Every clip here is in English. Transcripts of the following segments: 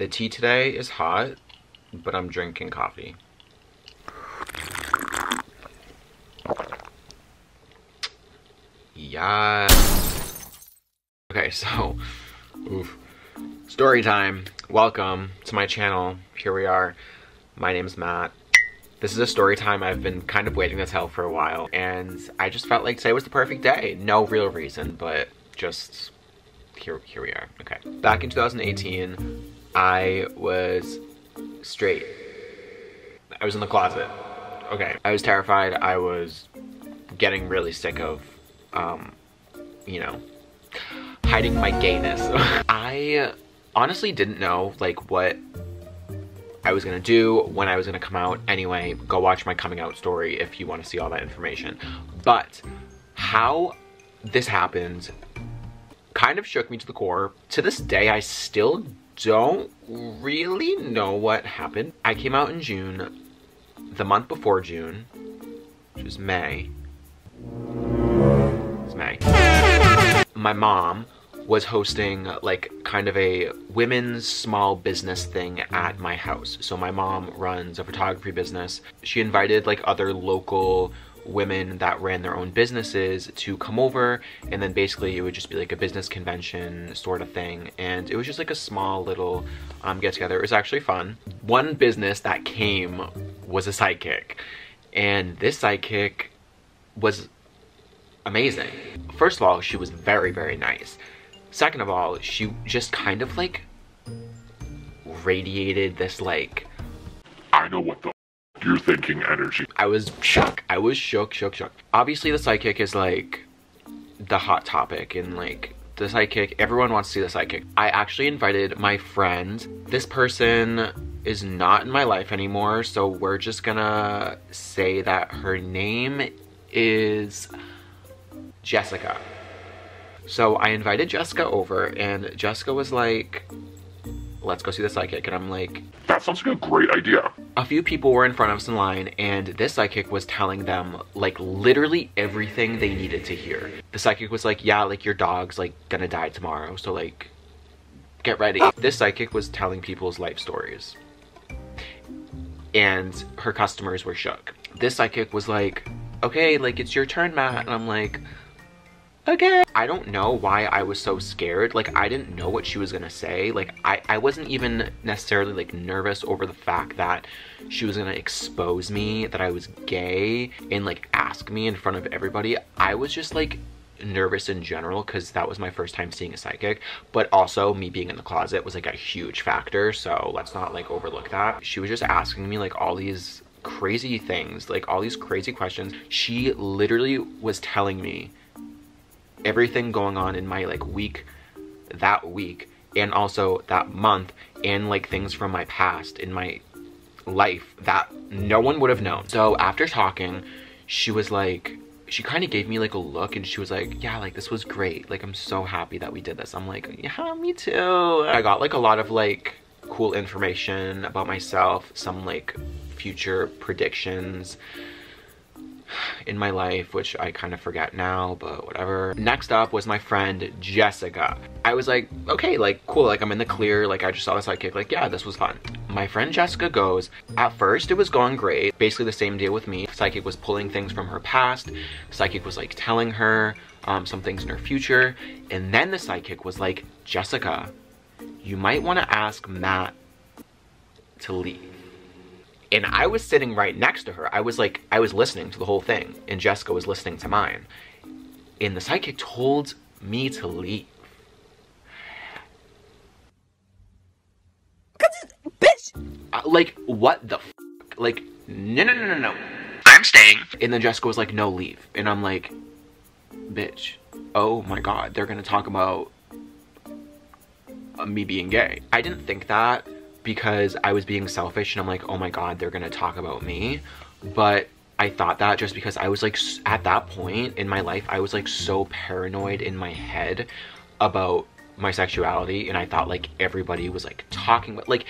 The tea today is hot, but I'm drinking coffee. Yeah. Okay, so, oof. Story time. Welcome to my channel. Here we are. My name's Matt. This is a story time I've been kind of waiting to tell for a while, and I just felt like today was the perfect day. No real reason, but just here, here we are. Okay. Back in 2018, I was straight. I was in the closet. Okay. I was terrified. I was getting really sick of, um, you know, hiding my gayness. I honestly didn't know, like, what I was gonna do, when I was gonna come out. Anyway, go watch my coming out story if you wanna see all that information. But how this happened kind of shook me to the core. To this day, I still don't really know what happened. I came out in June, the month before June, which was May. It's May. My mom was hosting like kind of a women's small business thing at my house. So my mom runs a photography business. She invited like other local women that ran their own businesses to come over and then basically it would just be like a business convention sort of thing and it was just like a small little um, get together it was actually fun. One business that came was a psychic and this psychic was amazing. First of all she was very very nice. Second of all she just kind of like radiated this like I know what the you're thinking energy. I was shook. I was shook, shook, shook. Obviously, the psychic is like the hot topic and like the psychic. Everyone wants to see the psychic. I actually invited my friend. This person is not in my life anymore, so we're just gonna say that her name is Jessica. So I invited Jessica over, and Jessica was like, let's go see the psychic. And I'm like, that sounds like a great idea. A few people were in front of us in line, and this psychic was telling them like literally everything they needed to hear. The psychic was like, yeah, like your dog's like gonna die tomorrow, so like get ready. This psychic was telling people's life stories. And her customers were shook. This psychic was like, okay, like it's your turn, Matt. And I'm like, okay. I don't know why I was so scared. Like, I didn't know what she was gonna say. Like, I, I wasn't even necessarily, like, nervous over the fact that she was gonna expose me, that I was gay, and, like, ask me in front of everybody. I was just, like, nervous in general because that was my first time seeing a psychic but also me being in the closet was like a huge factor so let's not like overlook that she was just asking me like all these crazy things like all these crazy questions she literally was telling me everything going on in my like week that week and also that month and like things from my past in my life that no one would have known. So after talking, she was like, she kind of gave me like a look and she was like, yeah, like this was great. Like I'm so happy that we did this. I'm like, yeah, me too. I got like a lot of like cool information about myself, some like future predictions in my life, which I kind of forget now, but whatever. Next up was my friend Jessica. I was like, okay, like cool, like I'm in the clear, like I just saw the psychic, like yeah, this was fun. My friend Jessica goes, at first it was going great, basically the same deal with me. Psychic was pulling things from her past, Psychic was like telling her um, some things in her future, and then the Psychic was like, Jessica, you might want to ask Matt to leave and I was sitting right next to her. I was like, I was listening to the whole thing, and Jessica was listening to mine. And the psychic told me to leave. Bitch! Uh, like, what the f? Like, no, no, no, no, no. I'm staying. And then Jessica was like, no, leave. And I'm like, bitch, oh my god, they're gonna talk about uh, me being gay. I didn't think that because I was being selfish and I'm like, oh my god, they're gonna talk about me. But I thought that just because I was like, at that point in my life, I was like so paranoid in my head about my sexuality and I thought like everybody was like talking about, like,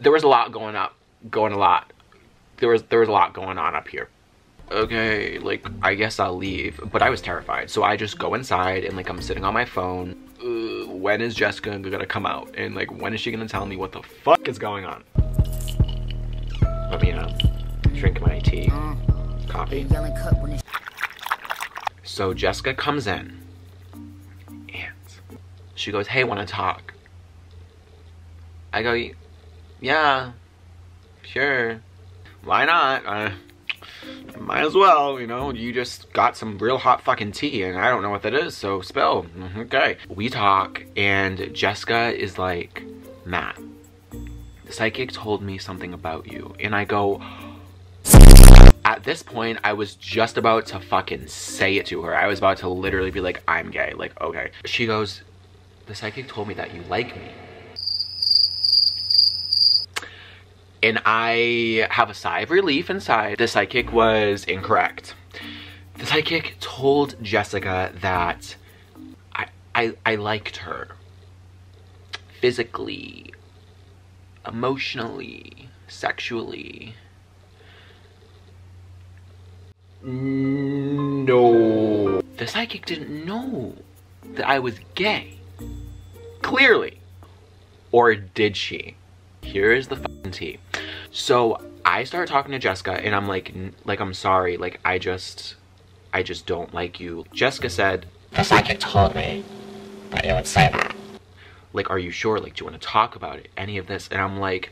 there was a lot going up, going a lot. There was, there was a lot going on up here okay, like, I guess I'll leave. But I was terrified. So I just go inside and like I'm sitting on my phone when is Jessica gonna come out? And like, when is she gonna tell me what the fuck is going on? Let me, uh, drink my tea. Coffee. So Jessica comes in and she goes, hey, wanna talk? I go, yeah, sure. Why not? Uh, might as well, you know, you just got some real hot fucking tea and I don't know what that is, so spill. Mm-hmm, okay. We talk and Jessica is like, Matt, the psychic told me something about you. And I go, at this point, I was just about to fucking say it to her. I was about to literally be like, I'm gay. Like, okay. She goes, the psychic told me that you like me. And I have a sigh of relief inside. The psychic was incorrect. The psychic told Jessica that I, I, I liked her. Physically, emotionally, sexually. No. The psychic didn't know that I was gay. Clearly. Or did she? Here is the fucking tea. So I started talking to Jessica and I'm like, like, I'm sorry. Like, I just, I just don't like you. Jessica said, the psychic told me that you would say that. Like, are you sure? Like, do you want to talk about it? Any of this? And I'm like,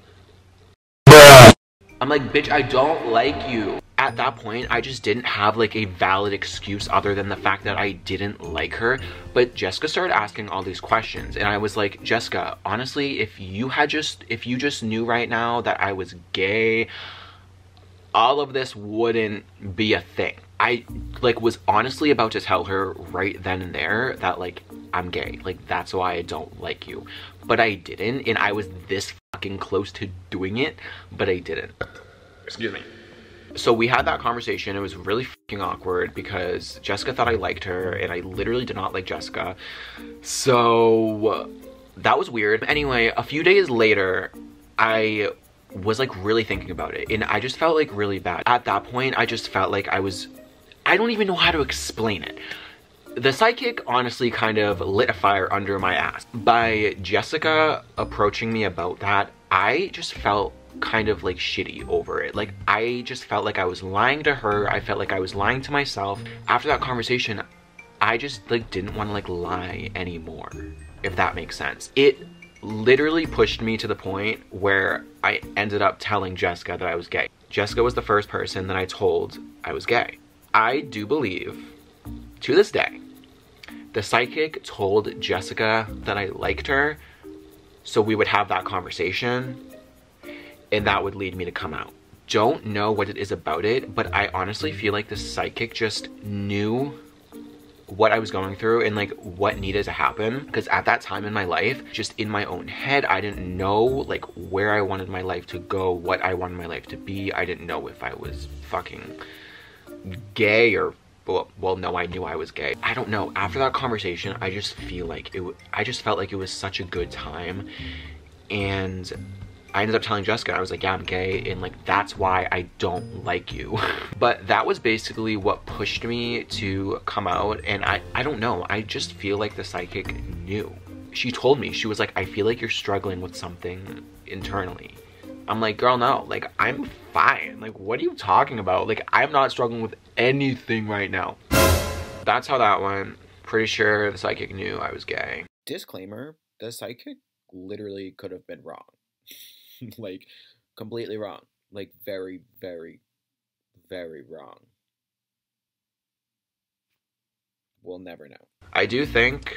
I'm like, bitch, I don't like you. At that point, I just didn't have like a valid excuse other than the fact that I didn't like her. But Jessica started asking all these questions and I was like, Jessica, honestly, if you had just, if you just knew right now that I was gay, all of this wouldn't be a thing. I like was honestly about to tell her right then and there that like I'm gay. Like that's why I don't like you. But I didn't and I was this fucking close to doing it, but I didn't. Excuse me. So we had that conversation. It was really fucking awkward because Jessica thought I liked her and I literally did not like Jessica. So that was weird. Anyway, a few days later, I was like really thinking about it and I just felt like really bad. At that point, I just felt like I was, I don't even know how to explain it. The psychic honestly kind of lit a fire under my ass. By Jessica approaching me about that, I just felt kind of like shitty over it. Like I just felt like I was lying to her. I felt like I was lying to myself. After that conversation, I just like didn't want to like lie anymore, if that makes sense. It literally pushed me to the point where I ended up telling Jessica that I was gay. Jessica was the first person that I told I was gay. I do believe, to this day, the psychic told Jessica that I liked her so we would have that conversation and that would lead me to come out. Don't know what it is about it, but I honestly feel like the psychic just knew what I was going through and like what needed to happen because at that time in my life just in my own head I didn't know like where I wanted my life to go what I wanted my life to be I didn't know if I was fucking gay or well, well no I knew I was gay I don't know after that conversation I just feel like it I just felt like it was such a good time and I ended up telling Jessica, I was like, yeah, I'm gay, and like, that's why I don't like you. but that was basically what pushed me to come out, and I, I don't know, I just feel like the psychic knew. She told me, she was like, I feel like you're struggling with something internally. I'm like, girl, no, like, I'm fine. Like, what are you talking about? Like, I'm not struggling with anything right now. That's how that went. Pretty sure the psychic knew I was gay. Disclaimer, the psychic literally could have been wrong. like completely wrong. Like very, very, very wrong. We'll never know. I do think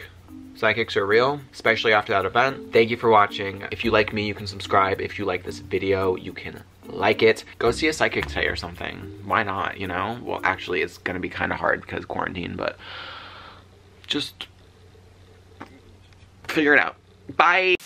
psychics are real, especially after that event. Thank you for watching. If you like me, you can subscribe. If you like this video, you can like it. Go see a psychic today or something. Why not, you know? Well, actually, it's gonna be kind of hard because quarantine, but just figure it out. Bye!